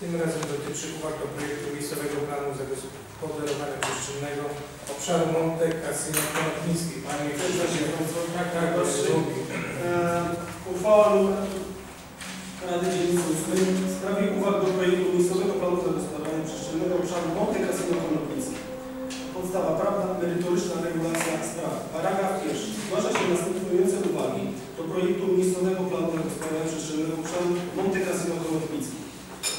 Tym razem dotyczy uwag do projektu miejscowego planu zagospodarowania przestrzennego obszaru Monte Cassino Konopnicki. Panie Przewodniczący, tak, tak. E, Uchwała. Rady Dzielnicy Ósmej w sprawie uwag do projektu miejscowego planu zagospodarowania przestrzennego obszaru Monte Cassino Konopnicki. Podstawa prawna, merytoryczna regulacja sprawy. Paragraf pierwszy. Zgłasza się następujące uwagi do projektu miejscowego planu zagospodarowania przestrzennego obszaru Monte Cassino Konopnicki.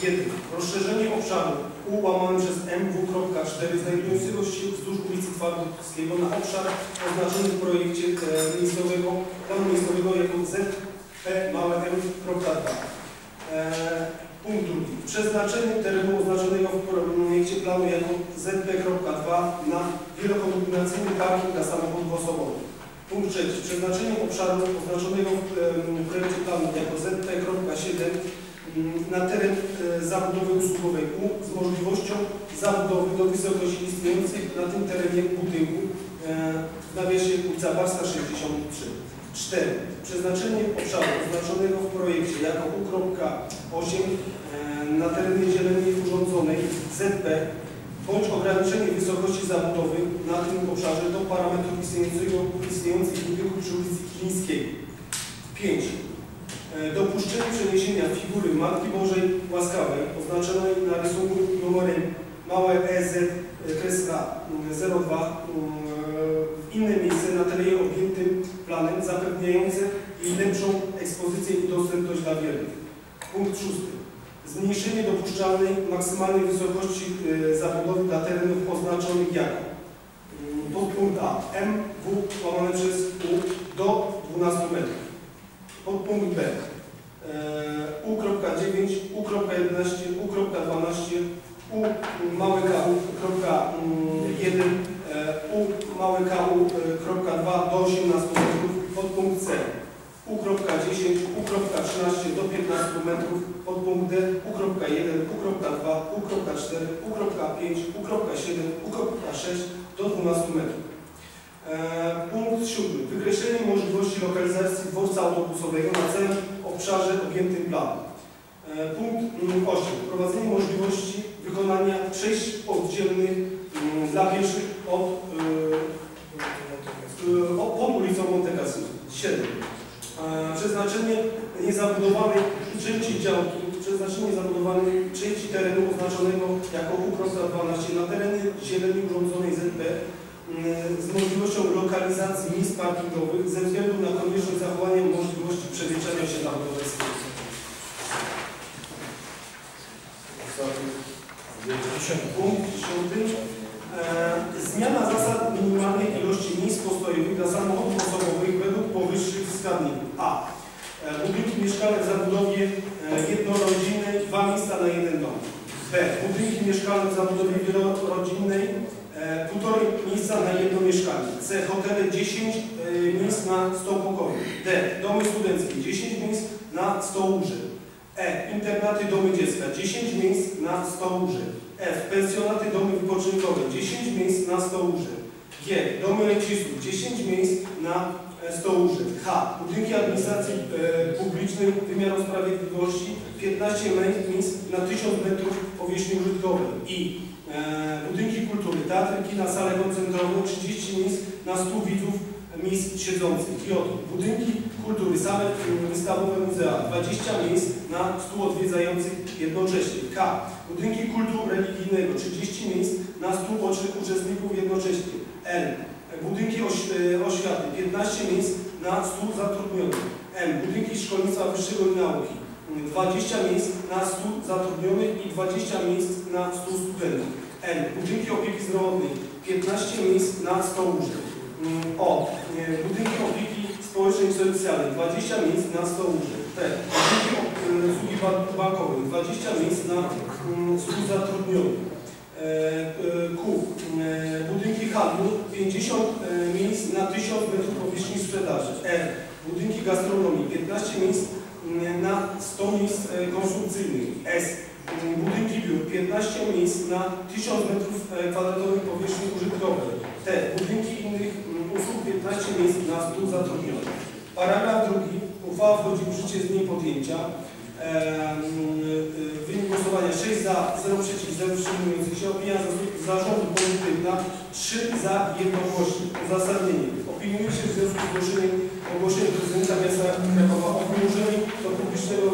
1. Rozszerzenie obszaru U łamane przez MW.4 znajdującego się wzdłuż ulicy Twardowskiego na obszar oznaczony w projekcie e, miejscowego planu miejscowego jako ZP małe M.2. E, punkt drugi. Przeznaczenie terenu oznaczonego w projekcie planu jako ZP.2 na wielokombinacyjny parking dla samochodów osobowych. Punkt trzeci. Przeznaczenie obszaru oznaczonego w projekcie planu jako ZP.7 mm, na teren e, zabudowy usługowej U z możliwością zabudowy do wysokości istniejącej na tym terenie budynku w nawiasie ulica Barska 63. 4. Przeznaczenie obszaru oznaczonego w projekcie jako U.8 e, na terenie zieleni urządzonej ZP bądź ograniczenie wysokości zabudowy na tym obszarze do parametrów istniejącego, istniejących budynków przy ulicy Klińskiej. 5. E, dopuszczenie przeniesienia figury Matki Bożej Łaskawej oznaczonej na rysunku numerem małe EZ-02 inne miejsce na terenie objętym planem zapewniające jej lepszą ekspozycję i dostępność dla wiernych. Punkt szósty. Zmniejszenie dopuszczalnej maksymalnej wysokości e, zabudowy dla terenów oznaczonych jako mm, podpunkt A MW łamane przez U do 12 metrów. Podpunkt B e, U.9, U.11, U.12, U małe KU, kropka, mm, 1, e, U małe KU, e, kropka 2 do 18 metrów, podpunkt C. U.10, U.13 do 15 metrów, podpunkt D, U.1, U.2, U.4, U.5, U.7, U.6 do 12 metrów. E, punkt siódmy. Wykreślenie możliwości lokalizacji dworca autobusowego na całym obszarze objętym planem. E, punkt mm, 8. Wprowadzenie możliwości wykonania przejść oddzielnych mm, dla pieszych od- pod ulicą Monte Cassino. 7. E, Przeznaczenie niezabudowanej części działki, przeznaczenie zabudowanej części terenu oznaczonego jako U.12 na terenie zieleni urządzonej ZP mm, z możliwością lokalizacji miejsc parkingowych ze względu na konieczność zachowania możliwości przemieszczania się na budownictwie. Punkt 10. E, zmiana zasad minimalnej ilości dla samochodów osobowych według powyższych wskaźników. A. E, budynki mieszkalne w zabudowie e, jednorodzinnej, dwa miejsca na jeden dom. B. Budynki mieszkalne w zabudowie wielorodzinnej, e, półtorej miejsca na jedno mieszkanie. C. Hotele 10 e, miejsc na 100 pokoi. D. Domy studenckie 10 miejsc na 100 łóżek. E. Internaty domy dziecka 10 miejsc na 100 łóżek. F. Pensjonaty domy wypoczynkowe 10 miejsc na 100 łóżek. G. Domy rencistów 10 miejsc na e, 100 łóżek. H. Budynki administracji e, publicznej wymiaru sprawiedliwości 15 miejsc na 1000 metrów powierzchni użytkowej. I e, budynki kultury, teatry, kina, sale koncentrowe 30 miejsc na 100 widzów miejsc siedzących. J. Budynki kultury, sale mm, wystawowe muzea 20 miejsc na 100 odwiedzających jednocześnie. K. Budynki kultu religijnego 30 miejsc na 100 bocznych uczestników jednocześnie. L. Budynki e, oświaty 15 miejsc na 100 zatrudnionych. M. Budynki szkolnictwa wyższego i nauki 20 miejsc na 100 zatrudnionych i 20 miejsc na 100 studentów. N. Budynki opieki zdrowotnej 15 miejsc na 100 łóżek. Mm, O. e, Budynki opieki społecznej i socjalnej 20 miejsc na 100 łóżek. T. Budynki e, usługi ba- bankowej 20 miejsc na mm, 100 zatrudnionych. E, e, Q. E, handlu 50 e, miejsc na 1000 metrów powierzchni sprzedaży. R. Budynki gastronomii 15 miejsc mm, na 100 miejsc e, konsumpcyjnych. S. Mm, Budynki biur 15 miejsc na 1000 metrów e, kwadratowych powierzchni użytkowej. T. Budynki innych mm, usług 15 miejsc na 100 zatrudnionych. Paragraf drugi. Uchwała wchodzi w życie z dniem podjęcia. Mm, e, Wynik głosowania 6 za, 0 przeciw, 0 wstrzymujących się. Opinia za- zarządu pozytywna, 3 za jednogłośnie. Uzasadnienie. Opiniuje się w związku z ogłoszeniem, ogłoszeniem prezydenta miasta Krakowa o wyłożeniu do publicznego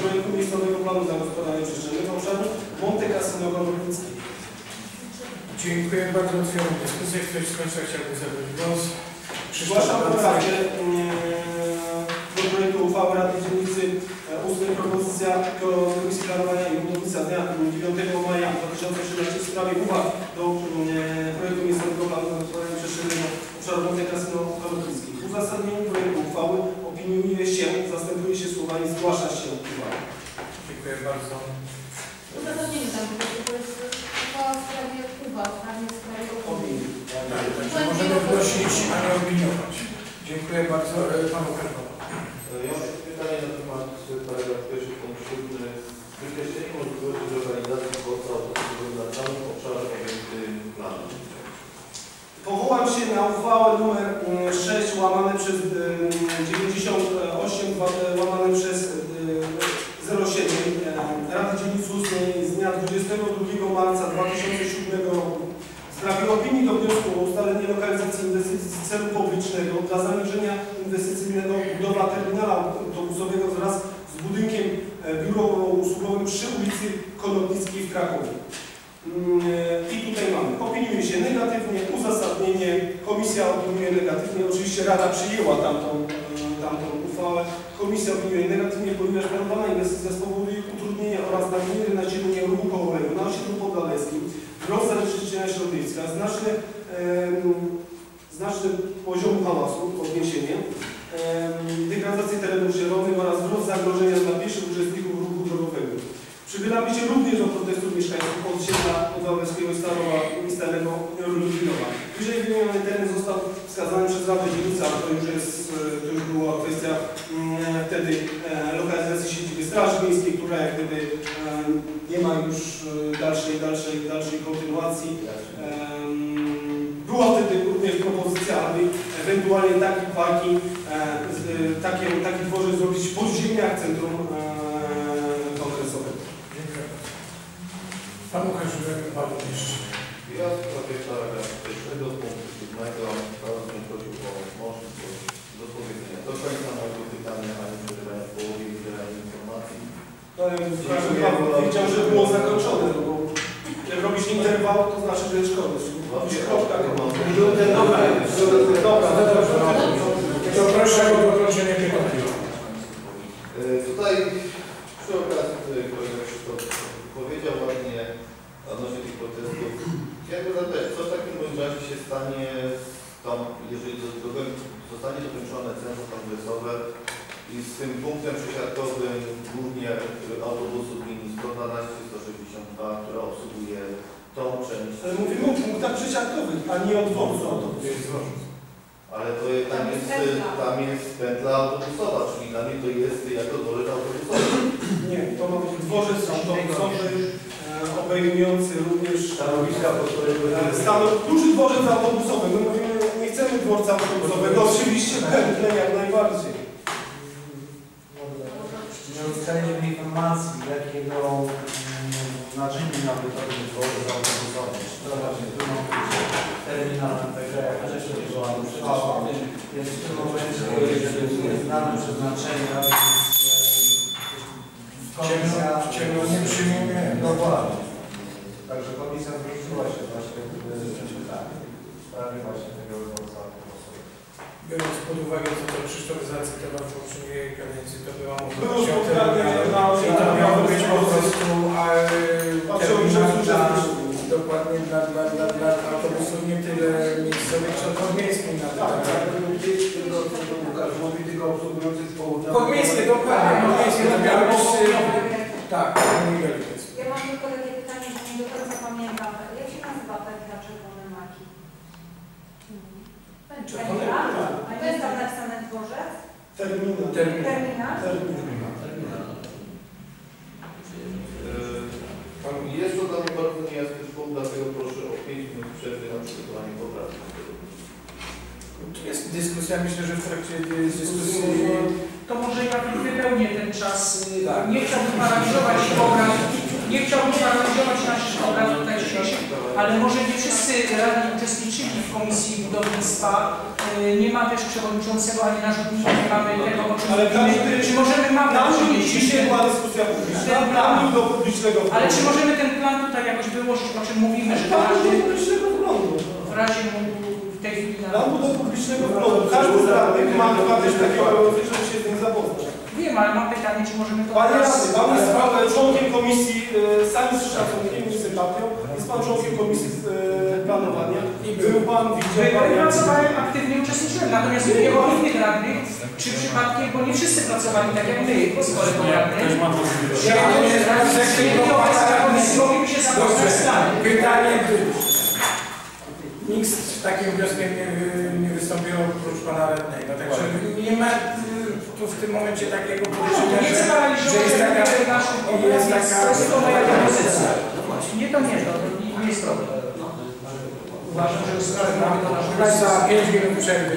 projektu miejscowego planu zagospodarowania przestrzennego obszaru Monte Cassino Gorlicki. Dziękuję bardzo. Otwieram dyskusję. Ktoś z Państwa chciałby zabrać głos? Zgłaszam poprawkę do projektu uchwały Rady propozycja Komisji Planowania i Budownictwa dnia 9 maja 2013 w sprawie uwag do mm, projektu miejscowego planu zagospodarowania przestrzennego obszaru Monte Cassino Gorlicki. W uzasadnieniu projektu uchwały opiniuje się, zastępuje się słowami zgłasza się uwagi. Dziękuję bardzo. Uzasadnienie tam, bo to jest uchwała w sprawie uwag, a nie w sprawie opinii. Opinii. Tak, także możemy wnosić, a nie opiniować. Dziękuję bardzo e, Panu Karkowi. Ja mam pytanie na temat paragraf pierwszy punkt siódmy. Wykreślenie możliwości organizacji dworca autobusowego na całym obszarze objętym planem. Powołam się na uchwałę numer mm, 6 łamane przez mm, 98 dwa- łamane przez y, 07 e, Rady Dzielnicy Ustnej z dnia 22 marca 2007 roku w sprawie opinii do wniosku o ustalenie lokalizacji inwestycji celu publicznego dla zamierzenia inwestycyjnego budowa terminala autobusowego wraz z budynkiem e, biurowo-usługowym przy ulicy Konotnickiej w Krakowie. Mm, I tutaj mamy, opiniuje się negatywnie, uzasadnienie, komisja opiniuje negatywnie, oczywiście Rada przyjęła tamtą, e, tamtą uchwałę, komisja opiniuje negatywnie, ponieważ planowana inwestycja spowoduje utrudnienie oraz nadmierne nasilenie ruchu kołowego na osiedlu podlaleskim, wzrost zanieczyszczenia środowiska, znaczny, em, znaczny poziom hałasu, podniesienie, em, degradację terenów zielonych oraz wzrost zagrożenia dla pieszych. Przybieramy się również do protestów mieszkańców osiedla Podwałęskiego i Starowa i Starego Lublinowa. Wyżej wymieniony teren został wskazany przez Radę Dzielnicy, ale to już jest, e, to już była kwestia mm, wtedy e, lokalizacji siedziby Straży Miejskiej, która jak gdyby e, nie ma już dalszej, dalszej, dalszej kontynuacji. Była wtedy również propozycja, aby ewentualnie taki parking, z- takie, taki dworzec zrobić w podziemiach centrum e, kongresowego. Dziękuję bardzo. Pan Paweł jeszcze. Ja w sprawie paragraf pierwszego punktu siódmego bardzo bym prosił o możliwość dopowiedzenia do końca mojego pytania, a nie przerywania w połowie i informacji. Ale Paweł wiedział, że było zakończone, no bo jak robisz interwał, to znaczy, że jest koniec. Musisz kropka. Dobra, dobra, dobra. To proszę o dokończenie pytania. E, Tutaj przy okazji tutaj kolega Krzysztof powiedział ładnie odnośnie tych protestów. Zapytać, co w takim razie się stanie z tą, jeżeli do- do- zostanie dokończone centrum kongresowe i z tym punktem przesiadkowym głównie autobusów linii 112, 162, która obsługuje tą część. Ale mówimy o punktach przesiadkowych, a nie o dworcu autobusu. dworzec. Ale to jest, tam, jest, tam jest pętla autobusowa, czyli dla mnie to jest jako dworzec autobusowy. Nie, to ma być dworzec autobusowy, obejmujący również Stanowiska pod stano, duży dworzec autobusowy. My mówimy, nie chcemy dworca autobusowego, oczywiście pętle jak najbardziej. Nie uzyskaliśmy informacji, jakiego mm, znaczenia miałby to być dworzec autobusowy. Czy to właśnie tu ma być terminalem PG, jaka rzecz nie była. Więc w tym momencie, jest znane przeznaczenie, Ciemno- ciemno nie przyjmuje. Dokładnie. Także komisja zwróciła się właśnie w tak, w sprawie właśnie tego autobusowego. Biorąc pod uwagę to, co Krzysztof zacytował w poprzedniej kadencji, to była spotkanie na I to miało być po prostu że terminal dla, dokładnie dla, dla, dla, dla autobusów nie tyle miejscowych, co podmiejskich na Tak, tak, tak, tylko obsługujących z południa. Podmiejskie, dokładnie, podmiejskie to y, Tak, jest. Ja mam tylko takie pytanie, nie do końca pamiętam. Jak się nazywa pętla czerwone maki? Pętla? A to jest tam napisane dworzec? Terminal. Terminal. Terminal? Terminal. Jest to dla mnie bardzo niejasny punkt, dlatego proszę o 5 minut przerwy na przygotowanie poprawki. Jest dyskusja, myślę, że w trakcie dyskusji to może ja wypełnię ten czas. y, Nie chciałbym paraliżować obrad, nie chciałbym paraliżować naszych obrad tutaj dzisiejszych, ale może nie wszyscy radni uczestniczyli w Komisji Budownictwa. Y, Nie ma też przewodniczącego ani naszego nie mamy tego, o czym Ale mówimy. każdy- Czy możemy mapę przynieść? dzisiaj była dyskusja publiczna, tam był do publicznego Ale czy możemy ten plan tutaj jakoś wyłożyć, o czym mówimy, że w razie mógł był do publicznego wglądu. Każdy z radnych ma chyba też takie obowiązek, żeby się z nim zapoznać. Wiem, ale mam pytanie, czy możemy to Panie radny, pan jest pan członkiem komisji, e, sami z szacunkiem i sympatią, jest pan członkiem komisji e, planowania. Był pan, widział pan. Pracowałem, aktywnie uczestniczyłem, natomiast mówię o innych radnych, czy przypadkiem, bo nie wszyscy pracowali tak jak my, z kolegą radnym. Czy jedni obecni na komisji mogliby się zapoznać z? Pytanie, nikt takim wnioskiem nie, nie wystąpił oprócz pana radnego, także nie ma y, tu w tym momencie takiego Nie chcę że, że jest taka, jest taka moja propozycja. Nie, to nie, to nie jest problem. Uważam, że sprawę mamy do naszego... Za 5 minut przerwy.